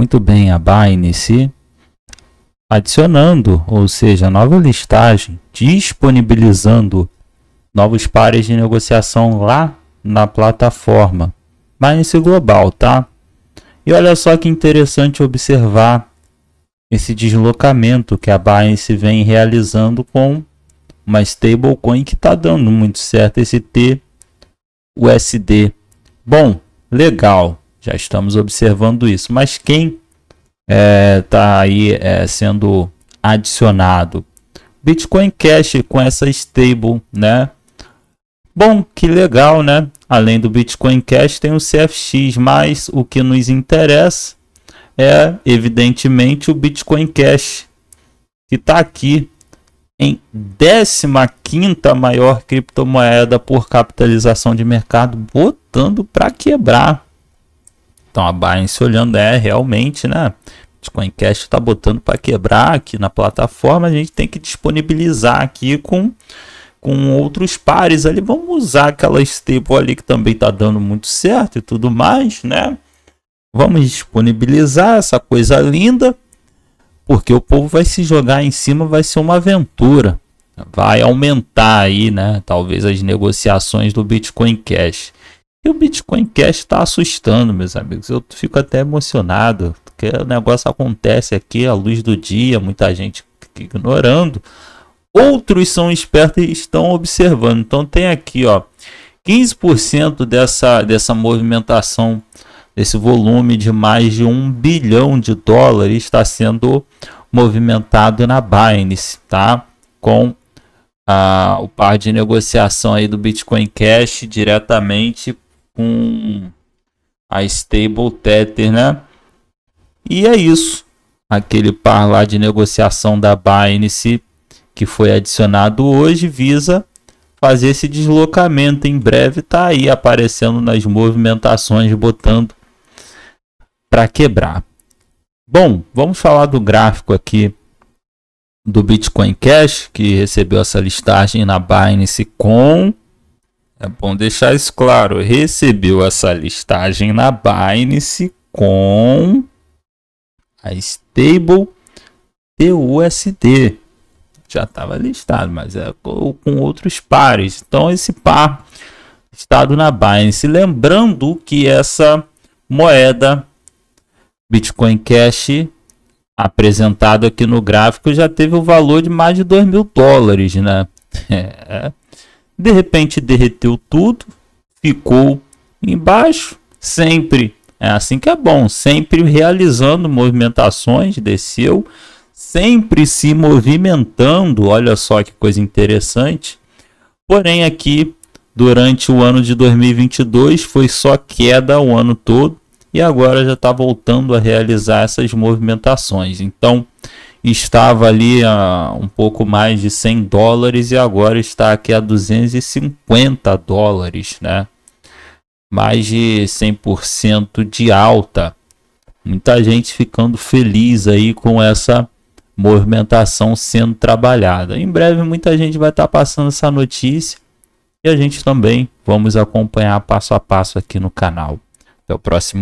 Muito bem, a Binance adicionando, ou seja, nova listagem, disponibilizando novos pares de negociação lá na plataforma Binance Global, tá? E olha só que interessante observar esse deslocamento que a Binance vem realizando com uma stablecoin que está dando muito certo esse TUSD. Bom, legal, já estamos observando isso. Mas quem está é, tá aí é, sendo adicionado? Bitcoin Cash com essa stable, né? Bom, que legal, né? Além do Bitcoin Cash tem o CFX, mas o que nos interessa é evidentemente o Bitcoin Cash, que está aqui em 15 maior criptomoeda por capitalização de mercado, botando para quebrar. Então a Binance olhando é realmente, né? Bitcoin Cash está botando para quebrar aqui na plataforma, a gente tem que disponibilizar aqui com com outros pares ali. Vamos usar aquela stable ali que também está dando muito certo e tudo mais, né? Vamos disponibilizar essa coisa linda, porque o povo vai se jogar em cima, vai ser uma aventura. Vai aumentar aí, né? Talvez as negociações do Bitcoin Cash. E o Bitcoin Cash está assustando, meus amigos. Eu fico até emocionado, porque o negócio acontece aqui à luz do dia, muita gente ignorando. Outros são espertos e estão observando. Então tem aqui, ó, 15% dessa, dessa movimentação, desse volume de mais de um bilhão de dólares está sendo movimentado na Binance, tá? Com a, o par de negociação aí do Bitcoin Cash diretamente com a Stable Tether, né? E é isso. Aquele par lá de negociação da Binance que foi adicionado hoje visa fazer esse deslocamento. Em breve tá aí aparecendo nas movimentações, botando para quebrar. Bom, vamos falar do gráfico aqui do Bitcoin Cash, que recebeu essa listagem na Binance com é bom deixar isso claro. Recebeu essa listagem na Binance com a stable TUSD. Já estava listado, mas é com, outros pares. Então esse par estado na Binance. Lembrando que essa moeda Bitcoin Cash apresentado aqui no gráfico já teve o valor de mais de 2 mil dólares, né? É, de repente derreteu tudo, ficou embaixo, sempre é assim que é bom, sempre realizando movimentações, desceu, sempre se movimentando. Olha só que coisa interessante. Porém, aqui durante o ano de 2022 foi só queda o ano todo e agora já está voltando a realizar essas movimentações. Então, estava ali a um pouco mais de 100 dólares e agora está aqui a 250 dólares, né? Mais de 100% de alta. Muita gente ficando feliz aí com essa movimentação sendo trabalhada. Em breve muita gente vai estar passando essa notícia e a gente também vamos acompanhar passo a passo aqui no canal. Até o próximo